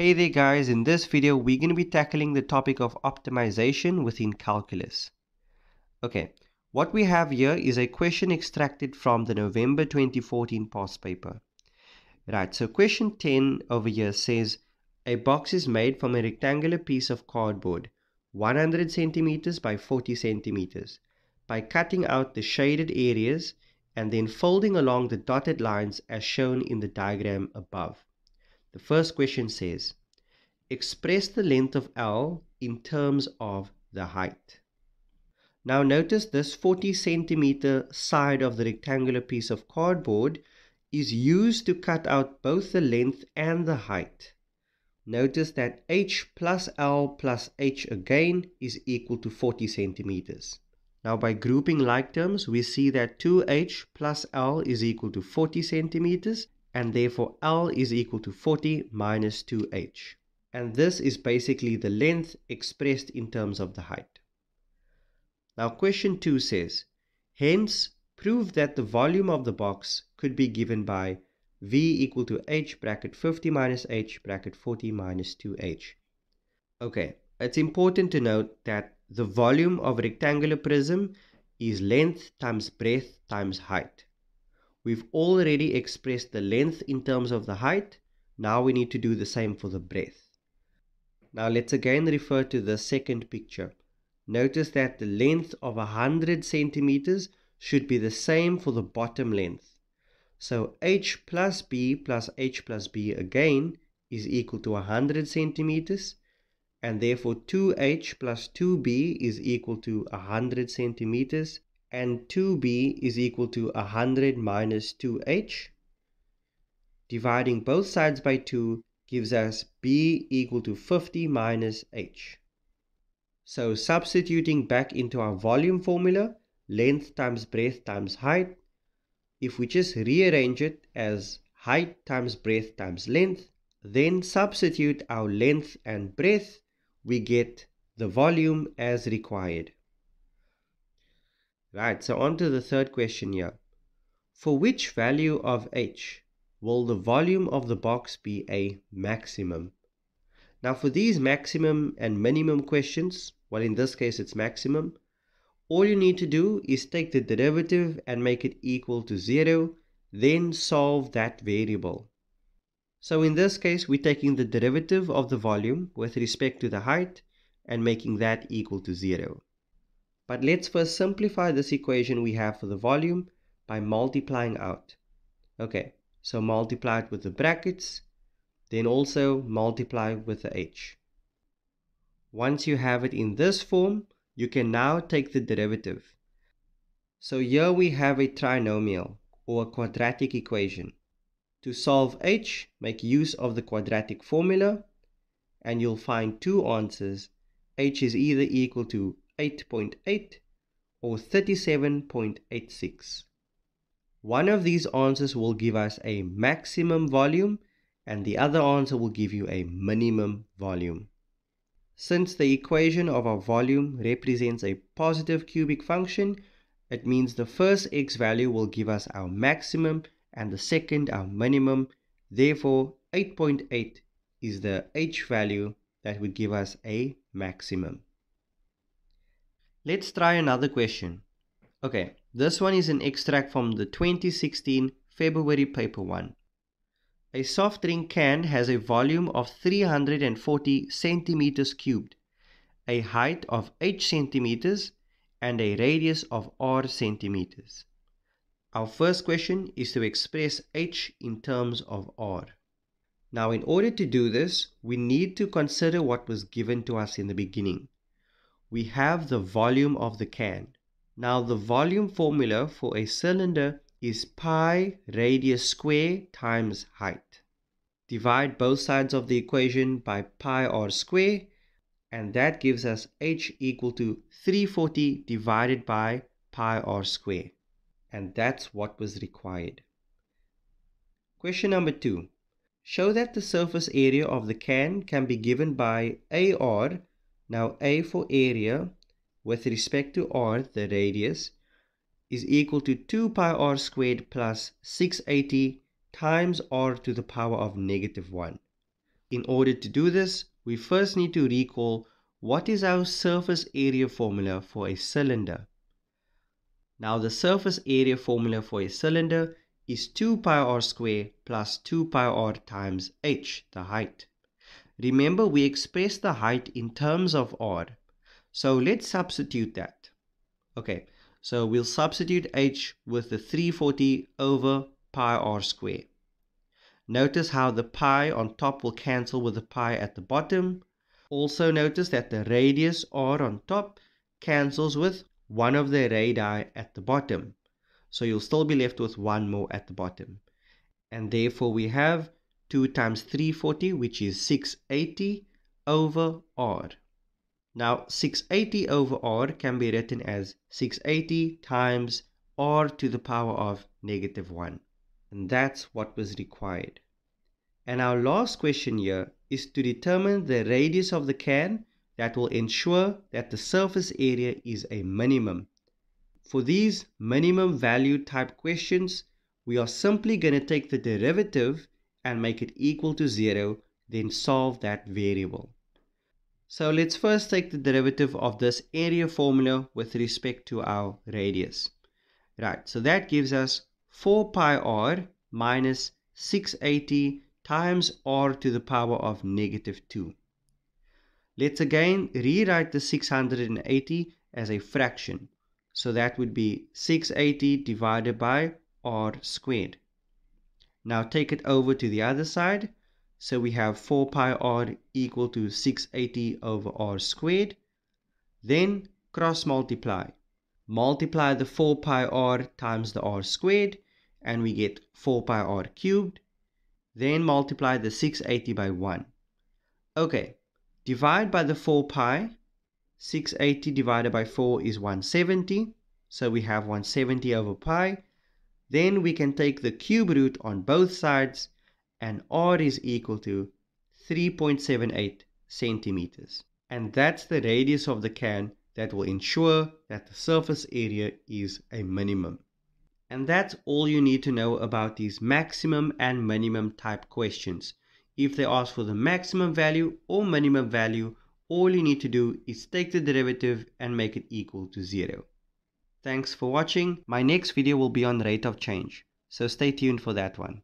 Hey there guys, in this video we're going to be tackling the topic of optimization within calculus. Okay, what we have here is a question extracted from the November 2014 past paper. Right, so question 10 over here says a box is made from a rectangular piece of cardboard 100 centimeters by 40 centimeters by cutting out the shaded areas and then folding along the dotted lines as shown in the diagram above. The first question says, express the length of L in terms of the height. Now notice this 40 centimeter side of the rectangular piece of cardboard is used to cut out both the length and the height. Notice that h plus L plus h again is equal to 40 centimeters. Now by grouping like terms, we see that 2h plus L is equal to 40 centimeters and therefore L is equal to 40 minus 2h. And this is basically the length expressed in terms of the height. Now question 2 says, hence prove that the volume of the box could be given by V equal to h bracket 50 minus h bracket 40 minus 2h. Okay, it's important to note that the volume of a rectangular prism is length times breadth times height. We've already expressed the length in terms of the height. Now we need to do the same for the breadth. Now let's again refer to the second picture. Notice that the length of 100 centimeters should be the same for the bottom length. So h plus b plus h plus b again is equal to 100 centimeters and therefore 2h plus 2b is equal to 100 centimeters and 2b is equal to 100 minus 2h. Dividing both sides by 2 gives us b equal to 50 minus h. So substituting back into our volume formula, length times breadth times height, if we just rearrange it as height times breadth times length, then substitute our length and breadth, we get the volume as required. Right, so on to the third question here. For which value of h will the volume of the box be a maximum? Now for these maximum and minimum questions, well in this case it's maximum, all you need to do is take the derivative and make it equal to 0, then solve that variable. So in this case we're taking the derivative of the volume with respect to the height and making that equal to 0. But let's first simplify this equation we have for the volume by multiplying out. Okay, so multiply it with the brackets, then also multiply with the h. Once you have it in this form, you can now take the derivative. So here we have a trinomial or a quadratic equation. To solve h, make use of the quadratic formula and you'll find two answers. h is either equal to 8.8 or 37.86. One of these answers will give us a maximum volume and the other answer will give you a minimum volume. Since the equation of our volume represents a positive cubic function, it means the first x value will give us our maximum and the second our minimum. Therefore, 8.8 .8 is the h value that would give us a maximum. Let's try another question. Okay, this one is an extract from the 2016 February paper 1. A soft drink can has a volume of 340 centimeters cubed, a height of h centimeters, and a radius of r centimeters. Our first question is to express h in terms of r. Now in order to do this, we need to consider what was given to us in the beginning we have the volume of the can. Now the volume formula for a cylinder is pi radius square times height. Divide both sides of the equation by pi r square and that gives us h equal to 340 divided by pi r square. And that's what was required. Question number 2. Show that the surface area of the can can be given by AR now A for area with respect to r, the radius, is equal to 2 pi r squared plus 680 times r to the power of negative 1. In order to do this, we first need to recall what is our surface area formula for a cylinder. Now the surface area formula for a cylinder is 2 pi r squared plus 2 pi r times h, the height. Remember we expressed the height in terms of r, so let's substitute that. Okay, so we'll substitute h with the 340 over pi r square. Notice how the pi on top will cancel with the pi at the bottom. Also notice that the radius r on top cancels with one of the radii at the bottom. So you'll still be left with one more at the bottom. And therefore we have 2 times 340 which is 680 over r. Now 680 over r can be written as 680 times r to the power of negative 1. And that's what was required. And our last question here is to determine the radius of the can that will ensure that the surface area is a minimum. For these minimum value type questions, we are simply going to take the derivative and make it equal to 0, then solve that variable. So let's first take the derivative of this area formula with respect to our radius. Right, so that gives us 4 pi r minus 680 times r to the power of negative 2. Let's again rewrite the 680 as a fraction. So that would be 680 divided by r squared. Now take it over to the other side. So we have 4 pi r equal to 680 over r squared. Then cross multiply. Multiply the 4 pi r times the r squared and we get 4 pi r cubed. Then multiply the 680 by 1. Okay, Divide by the 4 pi. 680 divided by 4 is 170. So we have 170 over pi. Then we can take the cube root on both sides and r is equal to 3.78 centimeters. And that's the radius of the can that will ensure that the surface area is a minimum. And that's all you need to know about these maximum and minimum type questions. If they ask for the maximum value or minimum value, all you need to do is take the derivative and make it equal to 0. Thanks for watching. My next video will be on rate of change, so stay tuned for that one.